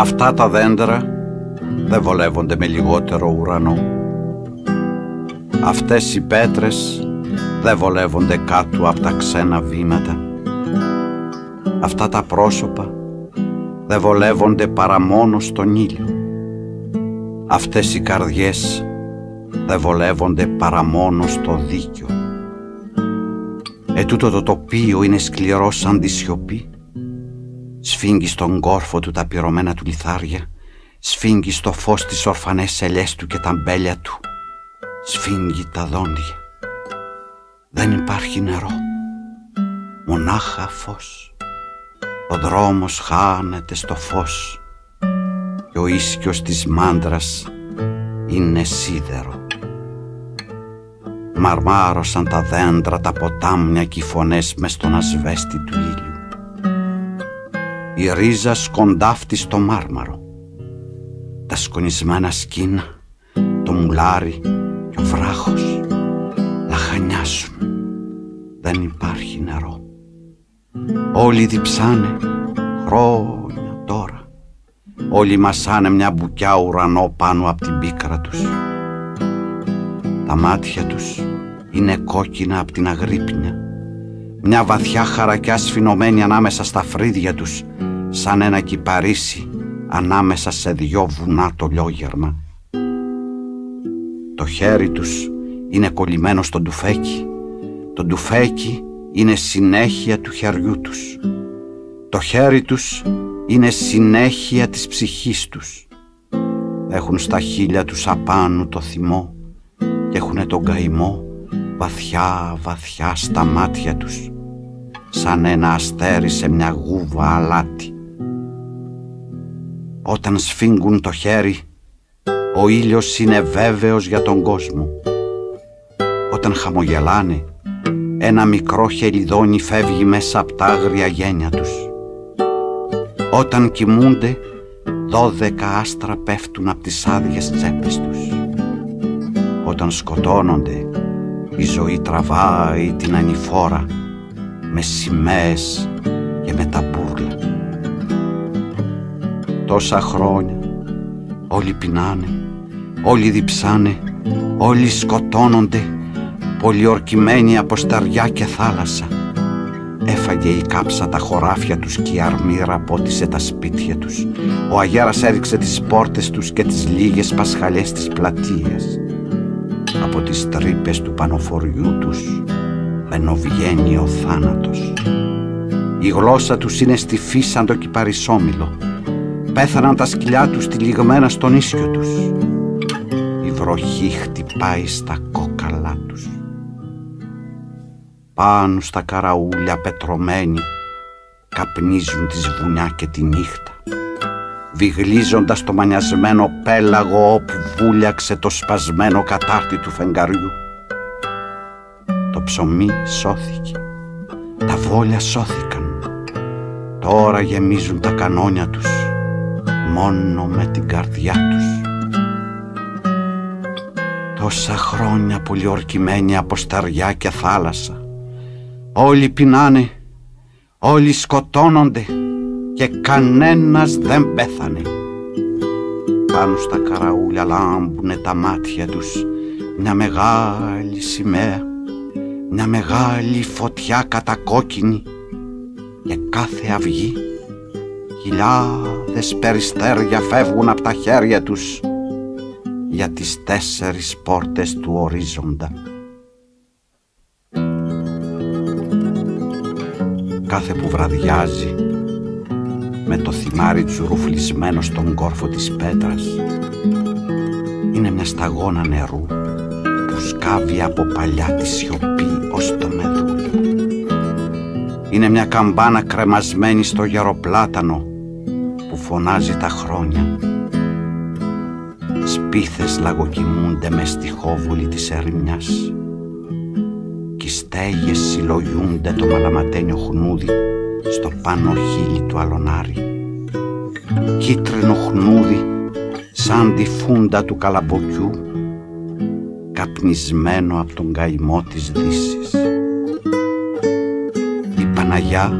Αυτά τα δέντρα δεν βολεύονται με λιγότερο ουρανό. Αυτές οι πέτρες δεν βολεύονται κάτω από τα ξένα βήματα. Αυτά τα πρόσωπα δεν βολεύονται παρά μόνο στον ήλιο. Αυτές οι καρδιές δεν βολεύονται παρά μόνο στο δίκιο. Ετούτο το τοπίο είναι σκληρό σαν τη σιωπή. Σφίγγει στον κόρφο του τα πυρωμένα του λιθάρια, σφίγγει στο φως τις ορφανές ελιές του και τα μπέλια του, σφίγγει τα δόντια. Δεν υπάρχει νερό, μονάχα φως. Ο δρόμος χάνεται στο φως και ο ίσκιος της μάντρας είναι σίδερο. Μαρμάρωσαν τα δέντρα, τα ποτάμια και οι φωνές μες στον ασβέστη του ήλιου. Η ρίζα σκοντάφτει στο μάρμαρο. Τα σκονισμένα σκίνα, το μουλάρι και ο βράχος λαχανιάσουν. Δεν υπάρχει νερό. Όλοι διψάνε χρόνια τώρα. Όλοι μασάνε μια μπουκιά ουρανό πάνω από την πίκρα τους. Τα μάτια τους είναι κόκκινα από την αγρύπνια. Μια βαθιά χαρακιά σφινωμένη ανάμεσα στα φρύδια τους σαν ένα κυπαρίσι ανάμεσα σε δυο βουνά το λιόγερμα. Το χέρι τους είναι κολλημένο στο ντουφέκι. Το ντουφέκι είναι συνέχεια του χεριού τους. Το χέρι τους είναι συνέχεια της ψυχής τους. Έχουν στα χείλια τους απάνω το θυμό και έχουν τον καημό βαθιά βαθιά στα μάτια τους σαν ένα αστέρι σε μια γούβα αλάτι. Όταν σφίγγουν το χέρι ο ήλιος είναι βέβαιος για τον κόσμο. Όταν χαμογελάνε ένα μικρό χελιδόνι φεύγει μέσα από τα άγρια γένια τους. Όταν κοιμούνται, δώδεκα άστρα πέφτουν από τις άδειες τσέπες τους. Όταν σκοτώνονται, η ζωή τραβάει την ανηφόρα με σημαίες και με τα μπούρλα. Τόσα χρόνια όλοι πεινάνε, όλοι διψάνε, όλοι σκοτώνονται πολιορκημένοι από σταριά και θάλασσα. Έφαγε η κάψα τα χωράφια τους και η αρμύρα πότισε τα σπίτια τους. Ο αγέρας έριξε τις πόρτες τους και τις λίγες πασχαλιές της πλατείας. Από τις τρύπες του πανοφοριού τους μπαινοβγαίνει ο θάνατος. Η γλώσσα τους είναι στη σαν το κυπαρισόμιλο. Πέθαναν τα σκυλιά τους τυλιγμένα στον ίσιο τους. Η βροχή χτυπάει στα κόκαλά τους. Πάνω στα καραούλια πετρωμένοι καπνίζουν τη βουνιά και τη νύχτα. Βιγλίζοντας το μανιασμένο πέλαγο όπου βούλιαξε το σπασμένο κατάρτι του φεγγαριού. Το ψωμί σώθηκε, τα βόλια σώθηκαν, τώρα γεμίζουν τα κανόνια τους μόνο με την καρδιά τους. Τόσα χρόνια πολιορκημένοι από σταριά και θάλασσα Όλοι πεινάνε, όλοι σκοτώνονται και κανένας δεν πέθανε. Πάνω στα καραούλια λάμπουνε τα μάτια τους μια μεγάλη σημαία, μια μεγάλη φωτιά κατακόκκινη και κάθε αυγή χιλιάδες περιστέρια φεύγουν από τα χέρια τους για τις τέσσερις πόρτες του ορίζοντα. κάθε που βραδιάζει με το θυμάρι τσουρουφλισμένο στον κόρφο της πέτρας είναι μια σταγόνα νερού που σκάβει από παλιά τη σιωπή ως το μεδούλιο. Είναι μια καμπάνα κρεμασμένη στο γεροπλάτανο που φωνάζει τα χρόνια. Σπίθες λαγοκοιμούνται μες στη χόβουλη της ερημιάς οι στέγες συλλογιούνται το μαλαματένιο χνούδι στο πάνω χείλη του αλωνάρι. Κίτρινο χνούδι σαν τη φούντα του καλαμποκιού καπνισμένο από τον καημό της δύσης. Η Παναγιά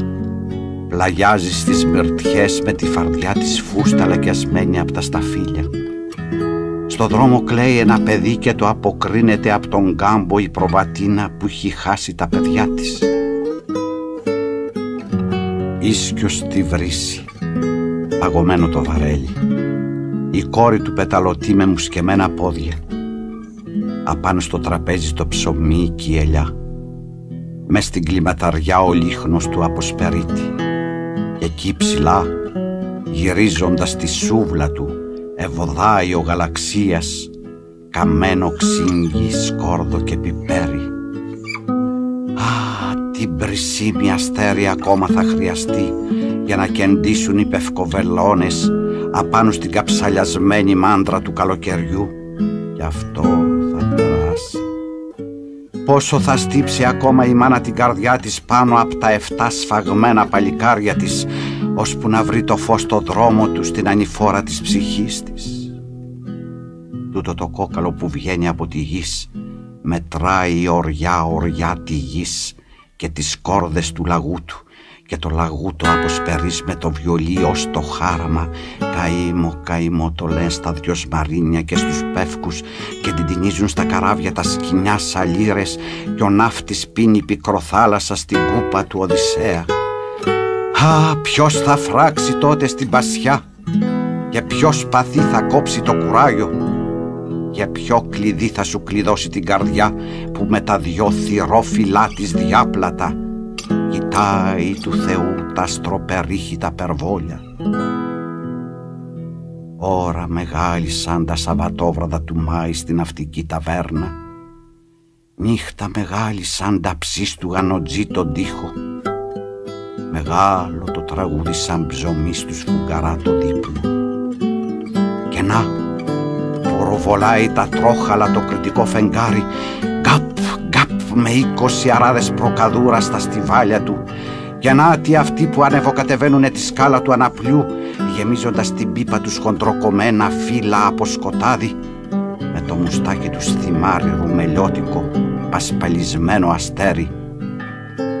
πλαγιάζει στις μυρτιές με τη φαρδιά της φούστα λακιασμένη από τα σταφύλια. Στο δρόμο κλαίει ένα παιδί και το αποκρίνεται από τον γκάμπο η προβατίνα που έχει χάσει τα παιδιά της. Ίσκιος στη βρύση, παγωμένο το βαρέλι. Η κόρη του πεταλωτή με μουσκεμένα πόδια. Απάνω στο τραπέζι το ψωμί και η ελιά. Μες στην κλιματαριά ο λίχνος του αποσπερίτη. Εκεί ψηλά, γυρίζοντας τη σούβλα του, ευωδάει ο γαλαξίας, καμένο ξύγκι, σκόρδο και πιπέρι. Α, την μπρισίμη αστέρι ακόμα θα χρειαστεί για να κεντήσουν οι πευκοβελώνες απάνω στην καψαλιασμένη μάντρα του καλοκαιριού και αυτό θα περάσει. Πόσο θα στύψει ακόμα η μάνα την καρδιά της πάνω από τα εφτά σφαγμένα παλικάρια της ώσπου να βρει το φως στο δρόμο του στην ανηφόρα της ψυχής της. Τούτο το κόκαλο που βγαίνει από τη γης μετράει οριά οριά τη γης και τις κόρδες του λαγού του και το λαγού το αποσπερείς με το βιολί ως το χάραμα. Καήμο καήμο το λένε στα δυο σμαρίνια και στους πεύκους και την τεινίζουν στα καράβια τα σκοινιά σαλίρες και ο ναύτης πίνει πικροθάλασσα στην κούπα του Οδυσσέα. Α, ποιος θα φράξει τότε στην πασιά; Και ποιος σπαθί θα κόψει το κουράγιο; Και ποιο κλειδί θα σου κλειδώσει την καρδιά που με τα δυο θυρόφυλλά της διάπλατα κοιτάει του Θεού τα στροπερίχητα περβόλια. Ώρα μεγάλη σαν τα Σαββατόβραδα του Μάη στην ναυτική ταβέρνα. Νύχτα μεγάλη σαν τα ψής του γανοτζή τον τοίχο. Μεγάλο το τραγούδι σαν ψωμί στους φουγκαρά το δίπλο Και να, φοροβολάει τα τρόχαλα το κριτικό φεγγάρι Γκάπ, γκάπ με είκοσι αράδες προκαδούρα στα στιβάλια του και τι αυτοί που ανεβοκατεβαίνουνε τη σκάλα του αναπλιού γεμίζοντας την πίπα τους χοντροκομμένα φύλλα από σκοτάδι με το μουστάκι τους θυμάρι ρουμελιώτικο πασπαλισμένο αστέρι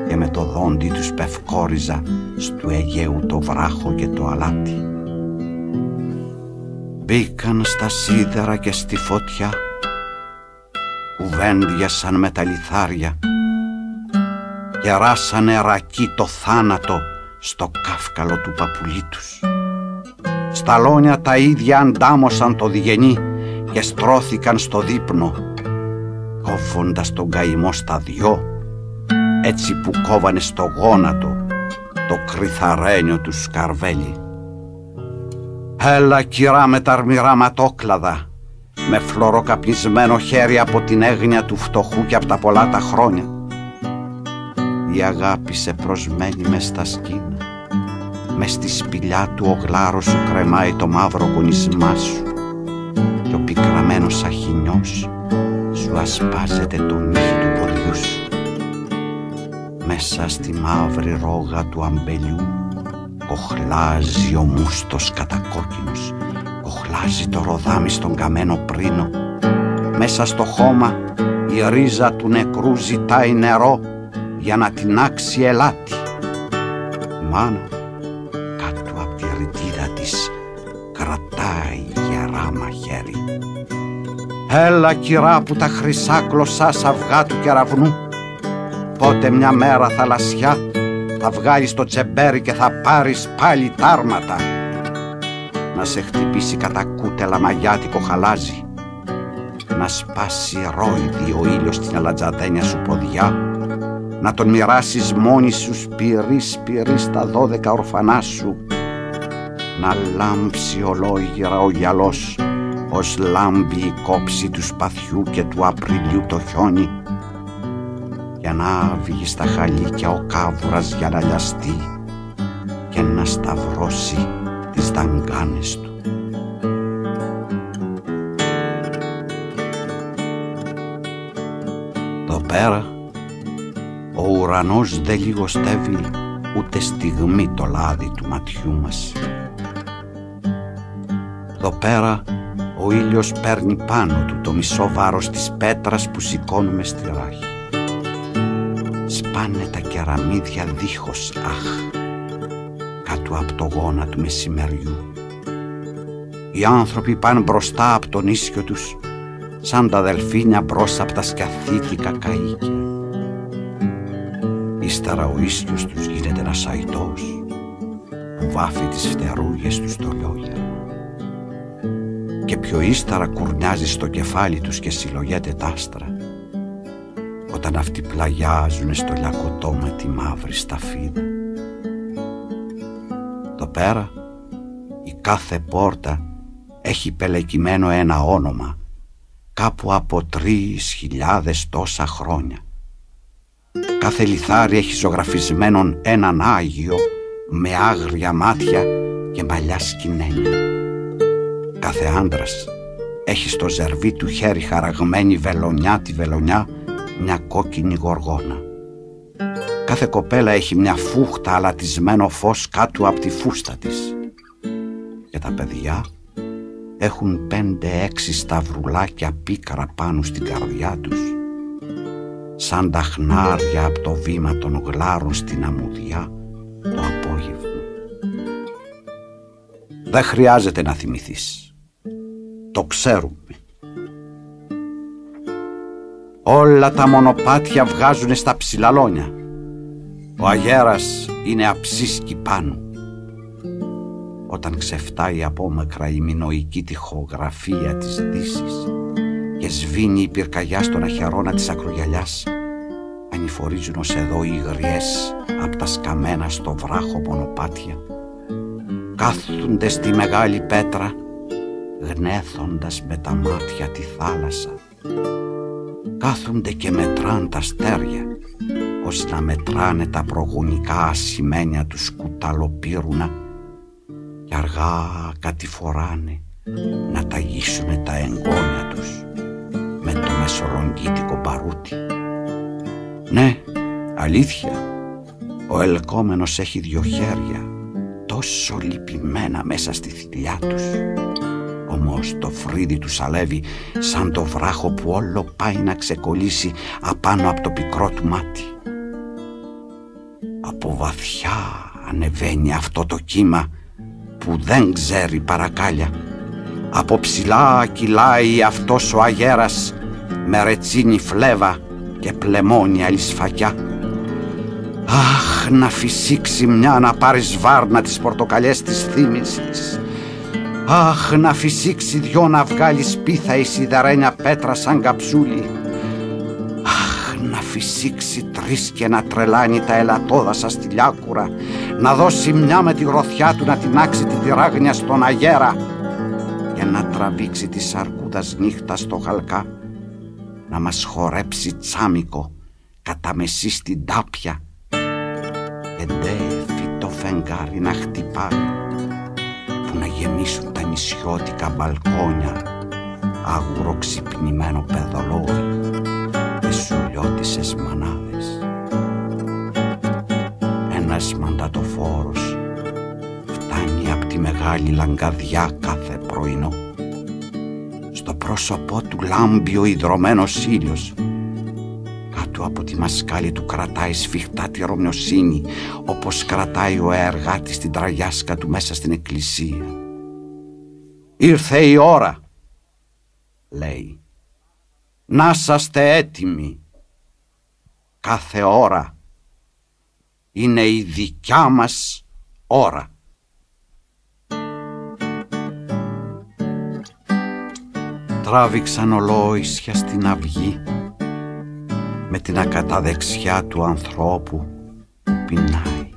και με το δόντι τους πευκόριζα στου Αιγαίου το βράχο και το αλάτι. Μπήκαν στα σίδερα και στη φωτιά κουβέντιασαν με τα λιθάρια και ράσανε ρακί το θάνατο στο κάφκαλο του παπουλί τους. Στα τα ίδια αντάμωσαν το διγενή και στρώθηκαν στο δείπνο κόβοντας τον καημό στα δυο έτσι που κόβανε στο γόνατο το κρυθαρένιο του σκαρβέλι. Έλα κυρά με τα αρμυρά ματόκλαδα με φλωροκαπνισμένο χέρι από την έγνοια του φτωχού και από τα πολλά τα χρόνια. Η αγάπη σε προσμένει μες στα σκήνα μες στη σπηλιά του ο γλάρος σου κρεμάει το μαύρο γονισμά σου και ο πικραμένος αχινιός σου ασπάζεται το νύχι του ποδιού σου. Μέσα στη μαύρη ρόγα του αμπελιού κοχλάζει ο μούστος κατακόκκινος κοχλάζει το ροδάμι στον καμένο πρίνο. Μέσα στο χώμα η ρίζα του νεκρού ζητάει νερό για να τεινάξει ελάτι. Μάνα Έλα κυρά που τα χρυσά κλωσά αυγά του κεραυνού. Πότε μια μέρα θαλασσιά θα βγάλεις το τσεμπέρι και θα πάρεις πάλι τάρματα Να σε χτυπήσει κατά κούτελα μαγιάτικο χαλάζι Να σπάσει ρόιδι ο ήλιος στην αλατζαδένια σου ποδιά. Να τον μοιράσεις μόνη σου σπυρί σπυρί στα δώδεκα ορφανά σου. Να λάμψει ολόγυρα ο γυαλός ως λάμπει η κόψη του σπαθιού και του Απριλίου το χιόνι. Για να βγει στα χαλίκια ο κάβουρας για να λιαστεί και να σταυρώσει τις δαγκάνες του. Εδώ πέρα ο ουρανός δεν λιγοστεύει ούτε στιγμή το λάδι του ματιού μας. Εδώ πέρα ο ήλιος παίρνει πάνω του το μισό βάρος της πέτρας που σηκώνουμε στη ράχη. Σπάνε τα κεραμίδια δίχως αχ κάτω από το γόνα του μεσημεριού. Οι άνθρωποι πάνε μπροστά από τον ίσιο τους σαν τα δελφίνια μπρος από τα σκαθήθικα καΐκια. Ύστερα ο ίσιος τους γίνεται ένας αϊτός που βάφει τις φτερούγες του στο λόγια. Και πιο ύστερα κουρνιάζει στο κεφάλι τους και συλλογέται τ' άστρα όταν αυτοί πλαγιάζουν στο λιακωτό με τη μαύρη σταφίδα. Το πέρα η κάθε πόρτα έχει πελεκυμένο ένα όνομα κάπου από τρεις χιλιάδες τόσα χρόνια. Κάθε λιθάρι έχει ζωγραφισμένον έναν Άγιο με άγρια μάτια και μαλλιά σκηνένια. Κάθε άντρας έχει στο ζερβί του χέρι χαραγμένη βελονιά τη βελονιά μια κόκκινη γοργόνα. Κάθε κοπέλα έχει μια φούχτα αλατισμένο φως κάτω από τη φούστα της. Και τα παιδιά έχουν πέντε-έξι σταυρουλάκια πίκρα πάνω στην καρδιά τους σαν τα χνάρια από το βήμα των γλάρων στην αμμουδιά το απόγευμα. Δεν χρειάζεται να θυμηθείς. Το ξέρουμε. Όλα τα μονοπάτια βγάζουν στα ψηλαλόνια. Ο αγέρας είναι αψίσκι πάνω. Όταν ξεφτάει απόμακρα η μινοϊκή τυχογραφία της δύσης και σβήνει η πυρκαγιά στον αχαιρώνα της ακρογιαλιάς ανηφορίζουν ως εδώ οι γριές απ' τα σκαμμένα στο βράχο μονοπάτια. Κάθονται στη μεγάλη πέτρα γνέθοντας με τα μάτια τη θάλασσα. Κάθονται και μετράν τα στέρια ως να μετράνε τα προγονικά ασημένια τους σκουταλοπύρουνα και αργά κατηφοράνε να ταγίσουνε τα εγγόνια τους με το μεσολογγίτικο παρούτι. Ναι, αλήθεια, ο ελκόμενος έχει δυο χέρια τόσο λυπημένα μέσα στη θηλιά τους. Όμως το φρύδι τους σαλεύει σαν το βράχο που όλο πάει να ξεκολλήσει απάνω από το πικρό του μάτι. Από βαθιά ανεβαίνει αυτό το κύμα που δεν ξέρει παρακάλια. Από ψηλά κυλάει αυτός ο αγέρας με ρετσίνη φλέβα και πλεμόνια αλυσφακιά. Αχ, να φυσήξει μια να πάρεις βάρνα τις πορτοκαλιές της θύμησης. Αχ, να φυσήξει δυο να βγάλεις σπίθα η σιδερένια πέτρα σαν καψούλη φυσήξει τρεις και να τρελάνει τα ελατόδασα στη λιάκουρα, να δώσει μια με τη γροθιά του να τεινάξει τη τυράγνια στον αγέρα και να τραβήξει τη σαρκούδας νύχτα στο χαλκά, να μας χορέψει τσάμικο κατά μεσή στην τάπια. Και ντε το φεγγάρι να χτυπάει που να γεμίσουν τα νησιώτικα μπαλκόνια άγουρο ξυπνημένο πεδολόρι σουλιώτισες μανάδες. Ένας μαντατοφόρος φτάνει από τη μεγάλη λαγκαδιά κάθε πρωινό. Στο πρόσωπό του λάμπει ο υδρωμένος ήλιος. Κάτω από τη μασκάλη του κρατάει σφιχτά τη ρωμιοσύνη όπως κρατάει ο εργάτης την τραγιάσκα του μέσα στην εκκλησία. «Ήρθε η ώρα», λέει να είσαστε έτοιμοι. Κάθε ώρα είναι η δικιά μας ώρα. Τράβηξαν ολόησια στην αυγή με την ακαταδεξιά του ανθρώπου που πεινάει.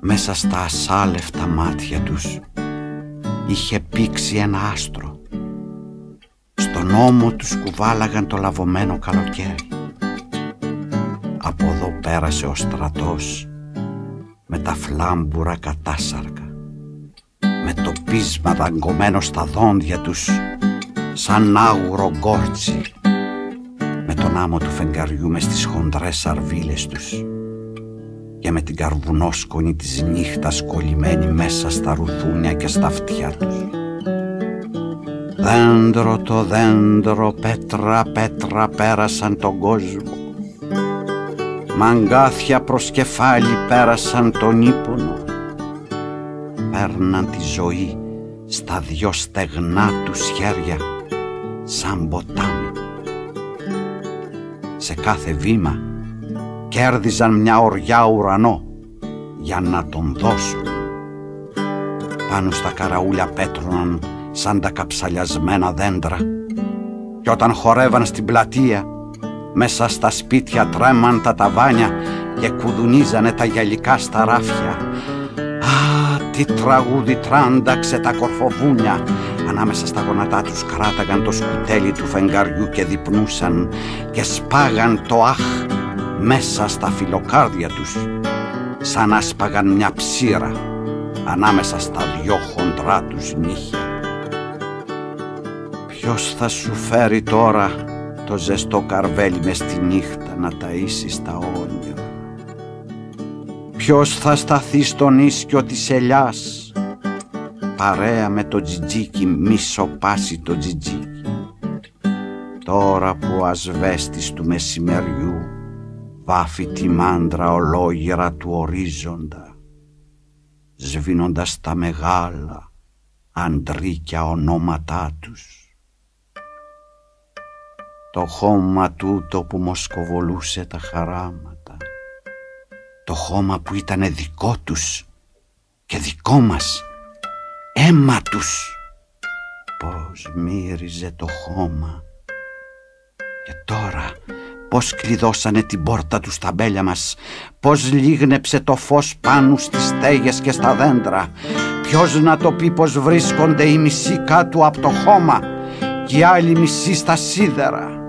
Μέσα στα ασάλευτα μάτια τους είχε πήξει ένα άστρο στον ώμο τους κουβάλαγαν το λαβωμένο καλοκαίρι. Από εδώ πέρασε ο στρατός με τα φλάμπουρα κατάσαρκα με το πείσμα δαγκωμένο στα δόντια τους σαν άγουρο γκόρτσι με τον άμμο του φεγγαριού μες στις χοντρές αρβίλες τους και με την καρβουνόσκονη της νύχτας κολλημένη μέσα στα ρουθούνια και στα αυτιά τους. Δέντρο το δέντρο, πέτρα πέτρα πέρασαν τον κόσμο. Μαγκάθια προς κεφάλι πέρασαν τον ύπονο. φέρναν τη ζωή στα δυο στεγνά τους χέρια σαν ποτάμι. Σε κάθε βήμα κέρδιζαν μια οριά ουρανό για να τον δώσουν. Πάνω στα καραούλια πέτρωναν σαν τα καψαλιασμένα δέντρα και όταν χορεύαν στην πλατεία μέσα στα σπίτια τρέμαν τα ταβάνια και κουδουνίζανε τα γυαλικά στα ράφια. Α, τι τραγούδι τράνταξε τα κορφοβούνια Ανάμεσα στα γόνατά τους κράταγαν το σκουτέλι του φεγγαριού και διπνούσαν και σπάγαν το αχ μέσα στα φιλοκάρδια τους σαν να σπάγαν μια ψήρα ανάμεσα στα δυο χοντρά τους νύχια. Ποιος θα σου φέρει τώρα το ζεστό καρβέλι μες στη νύχτα να ταΐσεις τα όνειρα. Ποιος θα σταθεί στον ίσκιο της ελιάς παρέα με το τζιτζίκι μη σοπάσει το τζιτζίκι. Τώρα που ο ασβέστης του μεσημεριού βάφει τη μάντρα ολόγερα του ορίζοντα σβήνοντας τα μεγάλα αντρίκια ονόματά τους. Το χώμα τούτο που μοσκοβολούσε τα χαράματα, το χώμα που ήταν δικό τους και δικό μας, αίμα τους. Πώς μύριζε το χώμα. Και τώρα Πώς κλειδώσανε την πόρτα τους στα μπέλια μας. Πώς λίγνεψε το φως πάνω στις στέγες και στα δέντρα. Ποιος να το πει πως βρίσκονται οι μισοί κάτω από το χώμα. Και οι άλλοι μισοί στα σίδερα. Με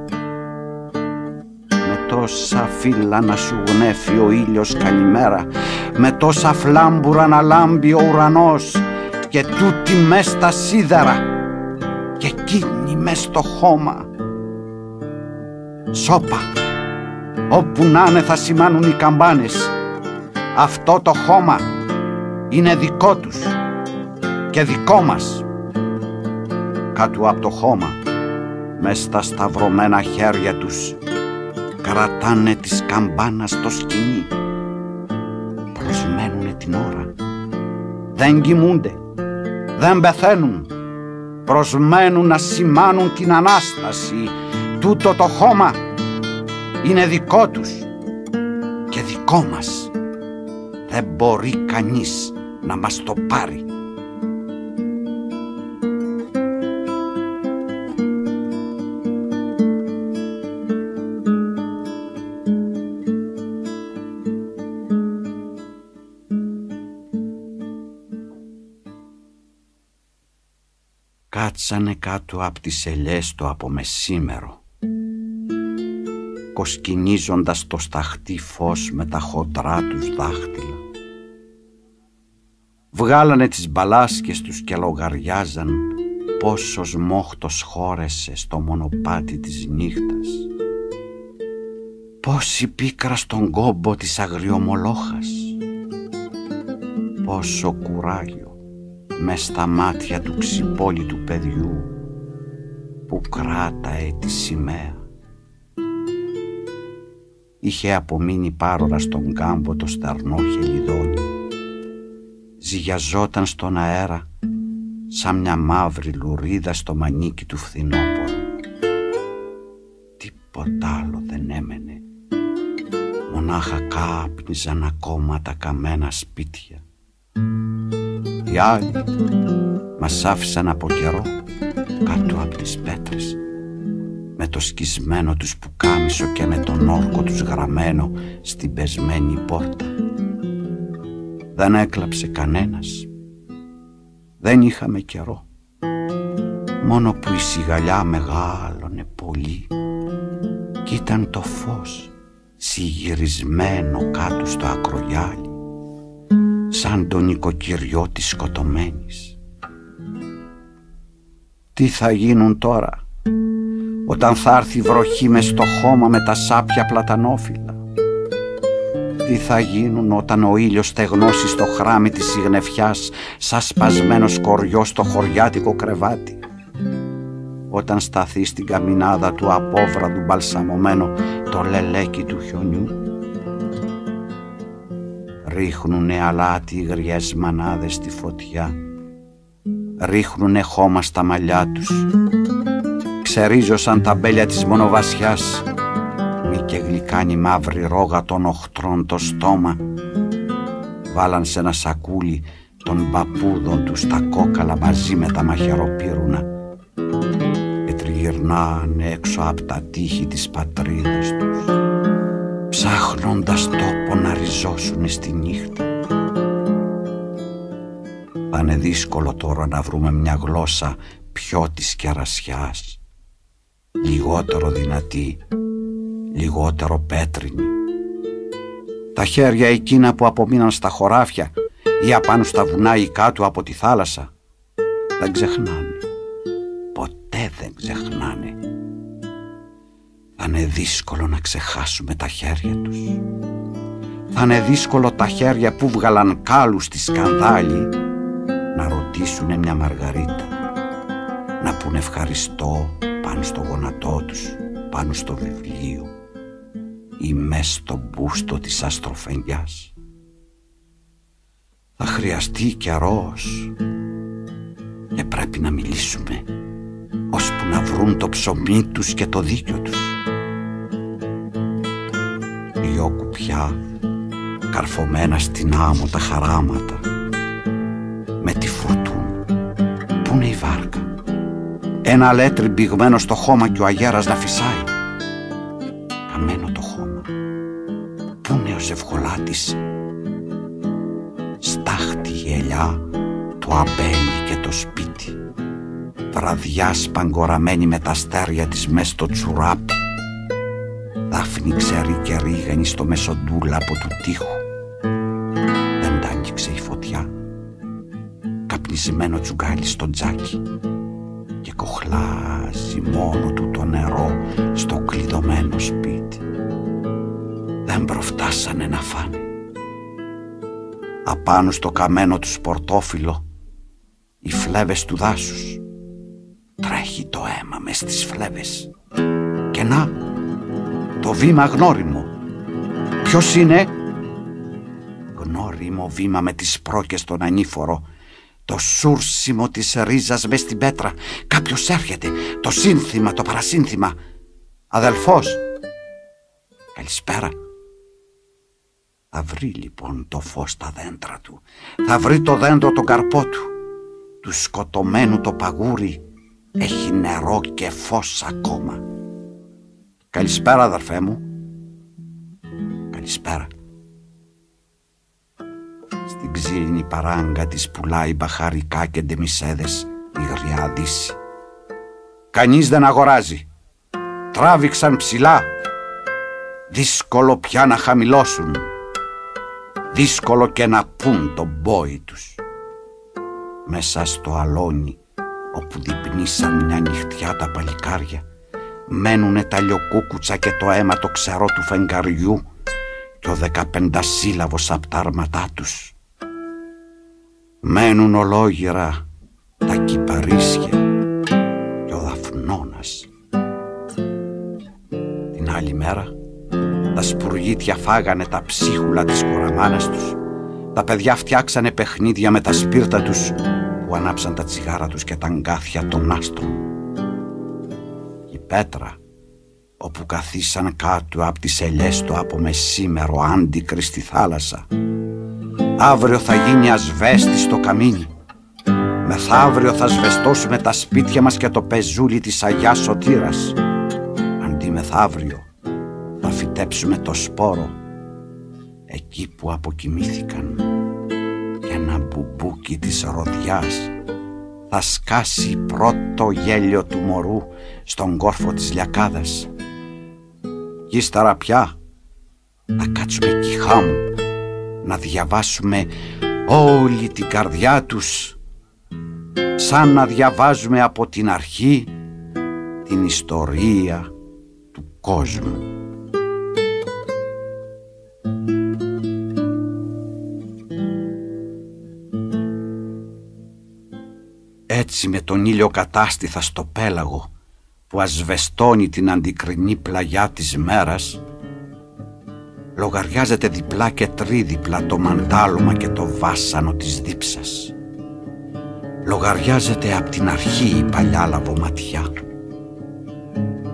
τόσα φύλλα να σου γνέφει ο ήλιος καλημέρα Με τόσα φλάμπουρα να λάμπει ο ουρανός Και τούτη μες στα σίδερα Και εκείνη μες στο χώμα Σόπα, όπου να είναι θα σημάνουν οι καμπάνες. Αυτό το χώμα είναι δικό τους και δικό μας. Κάτω από το χώμα, μες στα σταυρωμένα χέρια τους, κρατάνε τις καμπάνα στο σκηνή. Προσμένουνε την ώρα. Δεν κοιμούνται, δεν πεθαίνουν. Προσμένουν να σημάνουν την Ανάσταση Τούτο το χώμα είναι δικό τους και δικό μας. Δεν μπορεί κανείς να μας το πάρει. Κάτσανε κάτω από τις ελιές το απομεσήμερο κοσκινίζοντας το σταχτή φως με τα χοντρά τους δάχτυλα. Βγάλανε τις μπαλάσκες τους και λογαριάζαν πόσος μόχτος χώρεσε στο μονοπάτι της νύχτας. Πόση πίκρα στον κόμπο της αγριομολόχας. Πόσο κουράγιο μες στα μάτια του ξυπόλυτου παιδιού που κράταε τη σημαία είχε απομείνει πάρορα στον κάμπο το στερνό χελιδόνι. Ζυγιαζόταν στον αέρα σαν μια μαύρη λουρίδα στο μανίκι του φθινόπωρου. Τίποτα άλλο δεν έμενε. Μονάχα κάπνιζαν ακόμα τα καμένα σπίτια. Οι άλλοι μας άφησαν από καιρό κάτω από τις πέτρες με το σκισμένο τους πουκάμισο και με τον όρκο τους γραμμένο στην πεσμένη πόρτα. Δεν έκλαψε κανένας. Δεν είχαμε καιρό. Μόνο που η σιγαλιά μεγάλωνε πολύ κι ήταν το φως συγυρισμένο κάτω στο ακρογιάλι σαν τον οικοκυριό της σκοτωμένης. Τι θα γίνουν τώρα όταν θα έρθει βροχή μες στο χώμα με τα σάπια πλατανόφυλλα; Τι θα γίνουν όταν ο ήλιος στεγνώσει στο χράμι της συγνεφιάς σαν σπασμένος κοριός στο χωριάτικο κρεβάτι; Όταν σταθεί στην καμινάδα του απόβραδου μπαλσαμωμένο το λελέκι του χιονιού; Ρίχνουνε αλάτι γριές μανάδες στη φωτιά. Ρίχνουνε χώμα στα μαλλιά τους. Ξερίζωσαν τα μπέλια της μονοβασιάς. Μη και γλυκάνει μαύρη ρόγα των οχτρών το στόμα. Βάλαν σε ένα σακούλι των παππούδων τους στα κόκαλα μαζί με τα μαχαιροπύρουνα. Και τριγυρνάνε έξω από τα τείχη της πατρίδας τους ψάχνοντας τόπο να ριζώσουν στη νύχτα. Θα είναι δύσκολο τώρα να βρούμε μια γλώσσα πιο της κερασιάς, λιγότερο δυνατή, λιγότερο πέτρινη. Τα χέρια εκείνα που απομείναν στα χωράφια ή απάνω στα βουνά ή κάτω από τη θάλασσα δεν ξεχνάνε. Ποτέ δεν ξεχνάνε. Θα είναι δύσκολο να ξεχάσουμε τα χέρια τους. Θα είναι δύσκολο τα χέρια που βγαλαν κάλους στη σκανδάλη να ρωτήσουν μια μαργαρίτα. Να πούνε ευχαριστώ πάνω στο γονατό τους, πάνω στο βιβλίο ή μες στο μπούστο της αστροφενιάς. Θα χρειαστεί καιρός και πρέπει να μιλήσουμε ώσπου να βρουν το ψωμί τους και το δίκιο τους. Κουπιά καρφωμένα στην άμμο τα χαράματα με τη φουρτούνα. Πού είναι η βάρκα; Ένα λέτρι μπηγμένο στο χώμα και ο αγέρας να φυσάει. Καμένο το χώμα. Πού είναι ο ζευγολάτης; Το αμπέλι και το σπίτι βραδιά σπαγκοραμένη με τα αστέρια της μες στο τσουράπι Δάφνη ξέρει και ρίγανη στο μεσοντούλαπο του τείχου Δεν τ' άγγιξε η φωτιά Καπνισμένο τσουγκάλι στο τζάκι Και κοχλάζει μόνο του το νερό στο κλειδωμένο σπίτι Δεν προφτάσανε να φάνε απάνω στο καμένο τους σπορτόφυλλο οι φλέβες του δάσους. Τρέχει το αίμα μες στις φλέβες. Και να, το βήμα γνώριμο. Ποιος είναι; Γνώριμο βήμα με τις πρόκες στον ανήφορο. Το σούρσιμο της ρίζας μες στην πέτρα. Κάποιος έρχεται. Το σύνθημα, το παρασύνθημα. Αδελφός. Καλησπέρα. Θα βρει λοιπόν το φως στα δέντρα του. Θα βρει το δέντρο τον καρπό του. Του σκοτωμένου το παγούρι έχει νερό και φως ακόμα. Καλησπέρα αδερφέ μου. Καλησπέρα. Στην ξύλινη παράγκα της πουλάει μπαχαρικά και ντεμισέδες η γριά δύση. Κανείς δεν αγοράζει. Τράβηξαν ψηλά. Δύσκολο πια να χαμηλώσουν δύσκολο και να πούν τον μπόι τους. Μέσα στο αλόνι όπου διπνήσαν μια νυχτιά τα παλικάρια μένουνε τα λιοκούκουτσα και το αίμα το ξερό του φεγγαριού και ο δεκαπεντασύλλαβος απ' τα άρματά τους. Μένουν ολόγυρα τα κυπαρίσια και ο δαφνώνας. Την άλλη μέρα τα σπουργίτια φάγανε τα ψίχουλα της κοραμάνας τους. Τα παιδιά φτιάξανε παιχνίδια με τα σπίρτα τους που ανάψαν τα τσιγάρα τους και τα αγκάθια των άστρων. Η πέτρα όπου καθίσαν κάτω από τις ελιές του από μεσήμερο άντικρη στη θάλασσα. Αύριο θα γίνει ασβέστη στο καμίνι. Μεθαύριο θα σβεστώσουμε τα σπίτια μας και το πεζούλι της Αγιάς Σωτήρας. Αντί μεθαύριο θα φυτέψουμε το σπόρο εκεί που αποκοιμήθηκαν και ένα μπουμπούκι της ροδιάς θα σκάσει πρώτο γέλιο του μωρού στον κόρφο της λιακάδας κι ύστερα πια θα κάτσουμε εκεί χάμου να διαβάσουμε όλη την καρδιά τους σαν να διαβάζουμε από την αρχή την ιστορία του κόσμου. έτσι με τον ήλιο κατάστηθα στο πέλαγο που ασβεστώνει την αντικρινή πλαγιά της μέρας λογαριάζεται διπλά και τρίδιπλα το μαντάλωμα και το βάσανο της δίψας. Λογαριάζεται απ' την αρχή η παλιά λαβοματιά.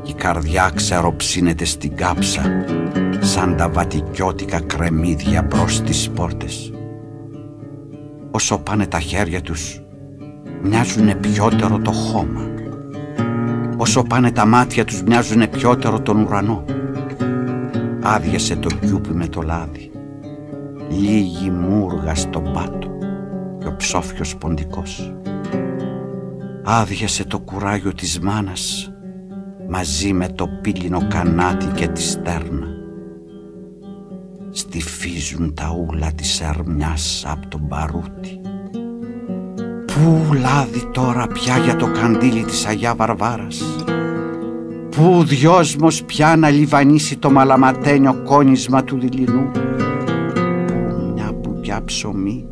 Η καρδιά ξεροψύνεται στην κάψα σαν τα βατικιώτικα κρεμμύδια μπρος στις πόρτες. Όσο πάνε τα χέρια τους μοιάζουνε πιότερο το χώμα. Όσο πάνε τα μάτια τους μοιάζουνε πιότερο τον ουρανό άδειασε το κιούπι με το λάδι. Λίγη μούργα στον πάτο και ο ψόφιος ποντικός. Άδειασε το κουράγιο της μάνας μαζί με το πύλινο κανάτι και τη στέρνα. Στιφίζουν τα ούλα της αρμιάς από τον παρούτι. Πού λάδι τώρα πια για το καντήλι της Αγιά Βαρβάρας; Πού δυόσμος πια να λιβανίσει το μαλαματένιο κόνισμα του δειλινού; Πού μια μπουκιά ψωμί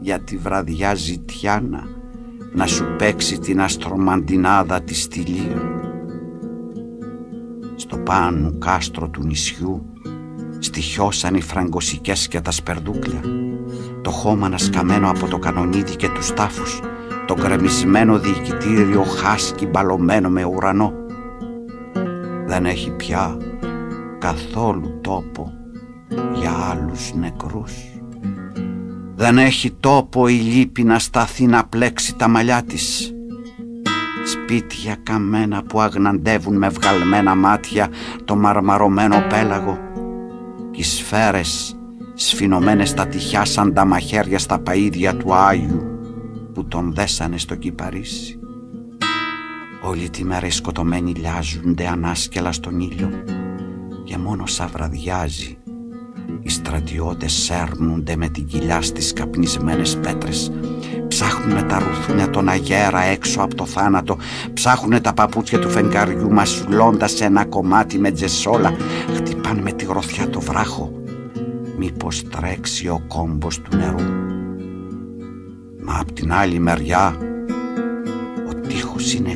για τη βραδιά ζητιάνα να σου παίξει την αστρομαντινάδα της στυλίου Στο πάνω κάστρο του νησιού στοιχιώσαν οι φραγκοσικές και τα σπερδούκλια το χώμα να σκαμμένο από το κανονίδι και τους τάφους το γκρεμισμένο διοικητήριο χάσκι μπαλωμένο με ουρανό δεν έχει πια καθόλου τόπο για άλλους νεκρούς. Δεν έχει τόπο η λύπη να σταθεί να πλέξει τα μαλλιά της. Σπίτια καμένα που αγναντεύουν με βγαλμένα μάτια το μαρμαρωμένο πέλαγο και οι σφαίρες σφινωμένες στα τυχιά σαν τα μαχαίρια στα παΐδια του Άγιου που τον δέσανε στο κυπαρίσι. Όλη τη μέρα οι σκοτωμένοι λιάζουνται ανάσκελα στον ήλιο και μόνο σαν βραδιάζει. Οι στρατιώτες σέρνονται με την κοιλιά στις καπνισμένες πέτρες. Ψάχνουν με τα ρουθούνια τον αγέρα έξω από το θάνατο. Ψάχνουν τα παπούτσια του φεγγαριού μασουλώντας ένα κομμάτι με τζεσόλα χτυπάνε με τη γροθιά το βράχο. Μήπως τρέξει ο κόμπος του νερού. Μα απ' την άλλη μεριά ο τείχος είναι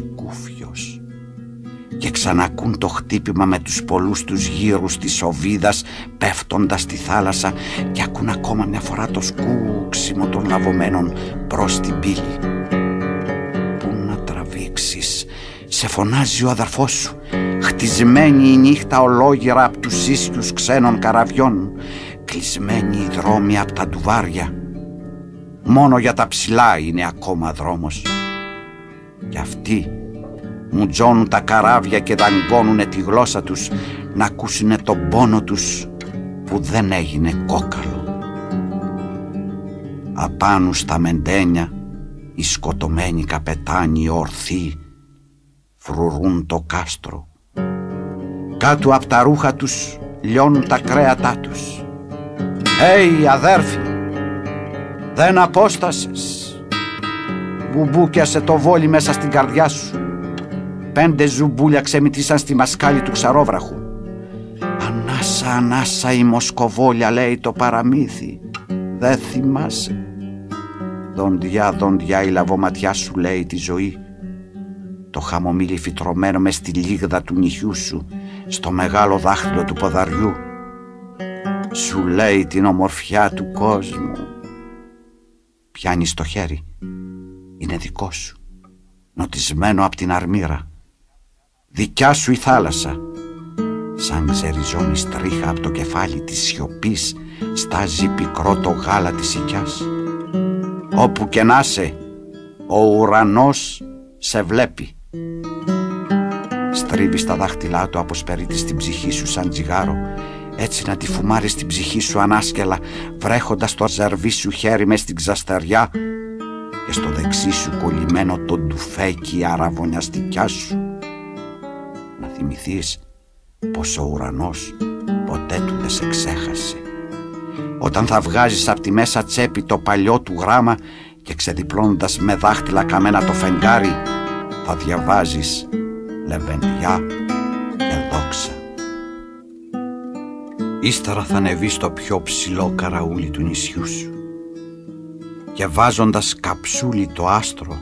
και ξανακούν το χτύπημα με τους πολλούς τους γύρους της οβίδας πέφτοντας στη θάλασσα και ακούν ακόμα μια φορά το σκούξιμο των λαβωμένων προς την πύλη. Πού να τραβήξεις, σε φωνάζει ο αδερφός σου, χτισμένη η νύχτα ολόγυρα από τους ίσιους ξένων καραβιών, κλεισμένη η δρόμοι από τα ντουβάρια. Μόνο για τα ψηλά είναι ακόμα δρόμος. Και αυτοί μουτζώνουν τα καράβια και δαγκώνουνε τη γλώσσα τους να ακούσουνε τον πόνο τους που δεν έγινε κόκαλο. Απάνω στα μεντένια οι σκοτωμένοι καπετάνοι ορθοί φρουρούν το κάστρο. Κάτω από τα ρούχα τους λιώνουν τα κρέατά τους. «Έι αδέρφοι, δεν απόστασες, μπουμπούκιασε το βόλι μέσα στην καρδιά σου Πέντε ζουμπούλια ξεμητήσαν στη μασκάλη του ξαρόβραχου. Ανάσα, ανάσα η Μοσκοβόλια λέει το παραμύθι. Δεν θυμάσαι. Δοντιά, δοντιά η λαβοματιά σου λέει τη ζωή. Το χαμομήλι φυτρωμένο μες στη λίγδα του νυχιού σου, στο μεγάλο δάχτυλο του ποδαριού. Σου λέει την ομορφιά του κόσμου. Πιάνεις το χέρι. Είναι δικό σου. Νοτισμένο από την αρμύρα δικιά σου η θάλασσα. Σαν ξεριζώνεις στρίχα από το κεφάλι της σιωπής στάζει πικρό το γάλα της οικιάς. Όπου και να σε, ο ουρανός σε βλέπει. Στρίβει τα δάχτυλά του αποσπερίτης στην ψυχή σου σαν τζιγάρο. Έτσι να τη φουμάρεις στην ψυχή σου ανάσκελα βρέχοντας το ζερβί σου χέρι μες στην ξαστεριά. Και στο δεξί σου κολλημένο το ντουφέκι αραβωνιαστικιά σου. Θυμηθείς πως ο ουρανός ποτέ του δεν σε ξέχασε. Όταν θα βγάζεις από τη μέσα τσέπη το παλιό του γράμμα και ξεδιπλώνοντας με δάχτυλα καμένα το φεγγάρι θα διαβάζεις λεβεντιά και δόξα. Ύστερα θα ανεβεί στο πιο ψηλό καραούλι του νησιού σου και βάζοντας καψούλι το άστρο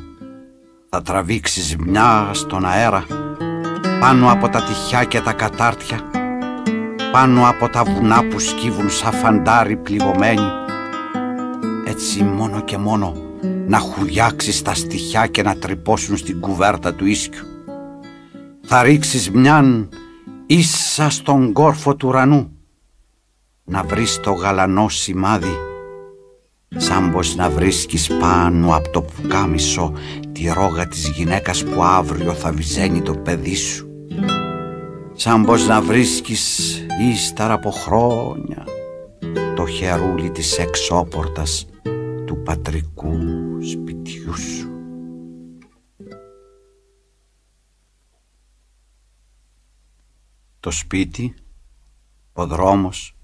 θα τραβήξεις μια στον αέρα πάνω από τα τυχιά και τα κατάρτια πάνω από τα βουνά που σκύβουν σαν φαντάρι πληγωμένοι έτσι μόνο και μόνο να χουριάξεις τα στοιχιά και να τρυπώσουν στην κουβέρτα του ίσκιου. Θα ρίξεις μιαν ίσα στον κόρφο του ουρανού να βρεις το γαλανό σημάδι σαν πως να βρίσκεις πάνω από το πουκάμισο τη ρόγα της γυναίκας που αύριο θα βυζένει το παιδί σου. Σαν πως να βρίσκεις ύστερα από χρόνια το χερούλι της εξώπορτας του πατρικού σπιτιού σου. Το σπίτι, ο δρόμος,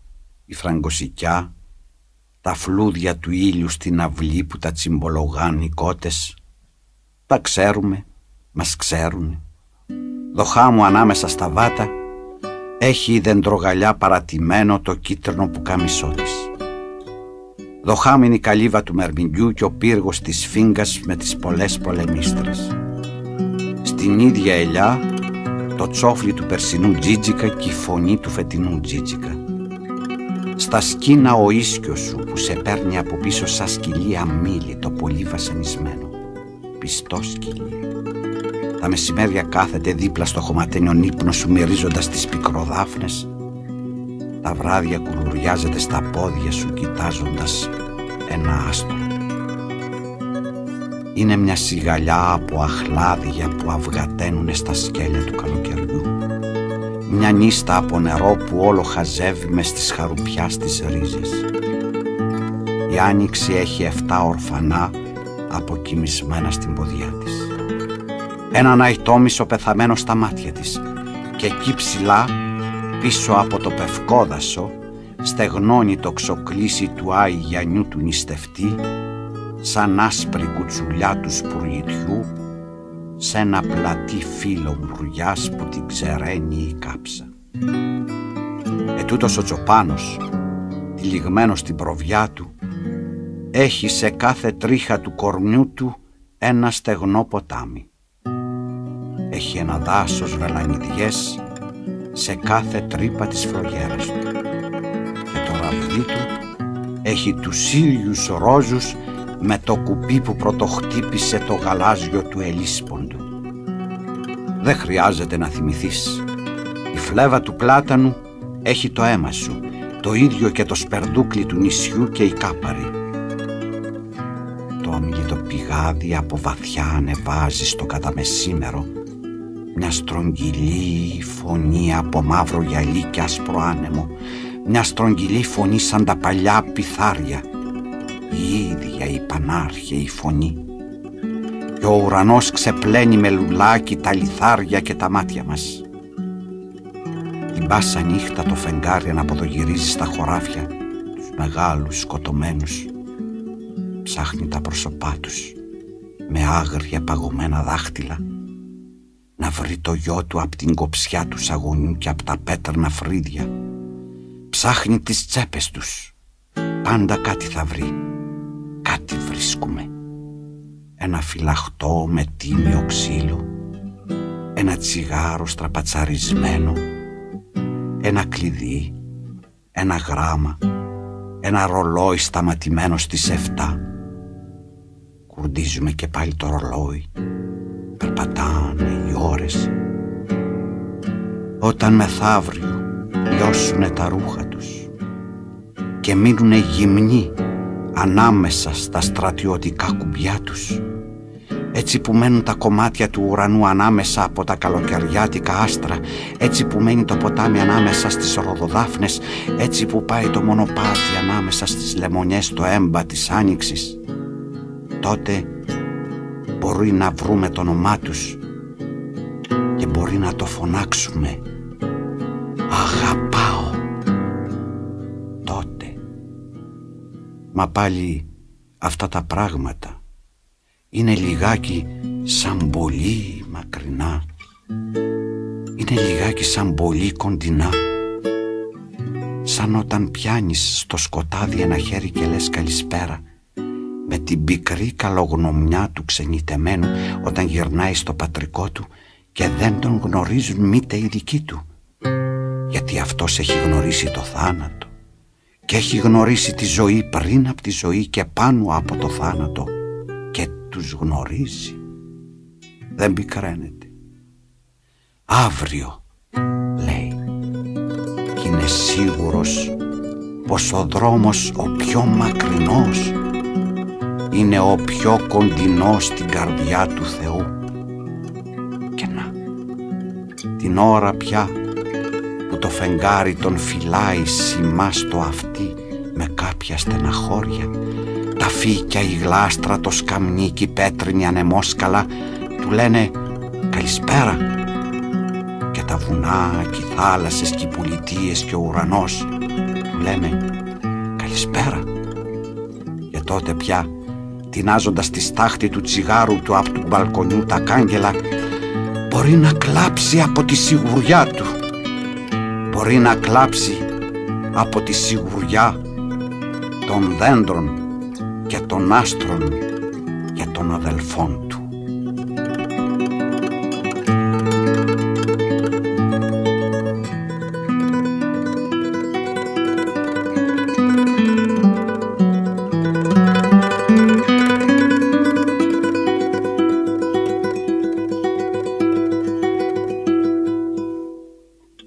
η φραγκοσικιά, τα φλούδια του ήλιου στην αυλή που τα τσιμπολογάν οι κότες, τα ξέρουμε, μας ξέρουνε. Δοχά μου ανάμεσα στα βάτα έχει δεντρογαλιά παρατημένο το κίτρινο που καμισό της. Δοχάμινη καλύβα του μερμηγκιού και ο πύργος της φίγκας με τις πολλές πολεμίστρες. Στην ίδια ελιά το τσόφλι του περσινού τζίτζικα και η φωνή του φετινού τζίτζικα. Στα σκίνα ο ίσκιος σου που σε παίρνει από πίσω σαν σκυλί αμήλι το πολύ βασανισμένο. Πιστό σκυλί. Τα μεσημέρια κάθεται δίπλα στο χωματένιο ύπνο σου μυρίζοντας τις πικροδάφνες. Τα βράδια κουλουριάζεται στα πόδια σου κοιτάζοντας ένα άστρο. Είναι μια σιγαλιά από αχλάδια που αυγαταίνουν στα σκέλια του καλοκαιριού. Μια νύστα από νερό που όλο χαζεύει μες στις χαρουπιάς στις ρίζες. Η άνοιξη έχει εφτά ορφανά αποκοιμισμένα στην ποδιά της. Έναν αϊτόμισο πεθαμένο στα μάτια της και εκεί ψηλά πίσω από το πευκόδασο στεγνώνει το ξοκλήσι του Άι Γιαννιού του νηστευτή σαν άσπρη κουτσουλιά του σπουργητιού σε ένα πλατή φύλλο μπρουριάς που την ξεραίνει η κάψα. Ετούτος ο Τσοπάνος, τυλιγμένος στην προβιά του, έχει σε κάθε τρίχα του κορμιού του ένα στεγνό ποτάμι. Έχει ένα δάσος βελανιδιές σε κάθε τρύπα της φλογέρας του και το ραβδί του έχει τους ήλιους ρόζους με το κουμπί που πρωτοχτύπησε το γαλάζιο του ελίσποντου. Δεν χρειάζεται να θυμηθείς. Η φλέβα του πλάτανου έχει το αίμα σου, το ίδιο και το σπερδούκλι του νησιού και η κάπαρη. Το αμήλυτο πηγάδι από βαθιά ανεβάζει στο καταμεσήμερο μια στρογγυλή φωνή από μαύρο γυαλί και άσπρο άνεμο, μια στρογγυλή φωνή σαν τα παλιά πιθάρια. Η ίδια η πανάρχια η φωνή. Και ο ουρανός ξεπλένει με λουλάκι τα λιθάρια και τα μάτια μας. Την μπάσα νύχτα το φεγγάρι αναποδογυρίζει στα χωράφια τους μεγάλους σκοτωμένους. Ψάχνει τα πρόσωπά τους με άγρια παγωμένα δάχτυλα να βρει το γιο του από την κοψιά του σαγωνιού και από τα πέτρανα φρύδια. Ψάχνει τις τσέπες τους. Πάντα κάτι θα βρει. Κάτι βρίσκουμε. Ένα φυλαχτό με τίμιο ξύλο, ένα τσιγάρο στραπατσαρισμένο, ένα κλειδί, ένα γράμμα, ένα ρολόι σταματημένο στις 7. Κουρδίζουμε και πάλι το ρολόι, περπατάνε οι ώρες. Όταν μεθαύριο λιώσουνε τα ρούχα τους και μείνουνε γυμνοί ανάμεσα στα στρατιωτικά κουμπιά τους έτσι που μένουν τα κομμάτια του ουρανού ανάμεσα από τα καλοκαιριάτικα άστρα έτσι που μένει το ποτάμι ανάμεσα στις ροδοδάφνες έτσι που πάει το μονοπάτι ανάμεσα στις λεμονιές το έμπα της άνοιξης τότε μπορεί να βρούμε το όνομά τους και μπορεί να το φωνάξουμε. Αγαπάω. Μα πάλι αυτά τα πράγματα είναι λιγάκι σαν πολύ μακρινά. Είναι λιγάκι σαν πολύ κοντινά. Σαν όταν πιάνεις στο σκοτάδι ένα χέρι και λες καλησπέρα με την πικρή καλογνωμιά του ξενιτεμένου όταν γυρνάει στο πατρικό του και δεν τον γνωρίζουν μήτε οι δικοί του γιατί αυτός έχει γνωρίσει το θάνατο και έχει γνωρίσει τη ζωή πριν από τη ζωή και πάνω από το θάνατο και τους γνωρίζει. Δεν πικραίνεται. Αύριο, λέει, και είναι σίγουρος πως ο δρόμος ο πιο μακρινός είναι ο πιο κοντινός στην καρδιά του Θεού. Την ώρα πια που το φεγγάρι τον φυλάει σημά στο αυτί με κάποια στεναχώρια. Τα φύκια, η γλάστρα, το σκαμνίκι, πέτρινη ανεμόσκαλα του λένε καλησπέρα και τα βουνά και οι θάλασσες και οι πολιτείες και ο ουρανός του λένε καλησπέρα και τότε πια τεινάζοντας τη στάχτη του τσιγάρου του από του μπαλκονιού τα κάγκελα μπορεί να κλάψει από τη σιγουριά του. Μπορεί να κλάψει από τη σιγουριά των δέντρων και των άστρων και των αδελφών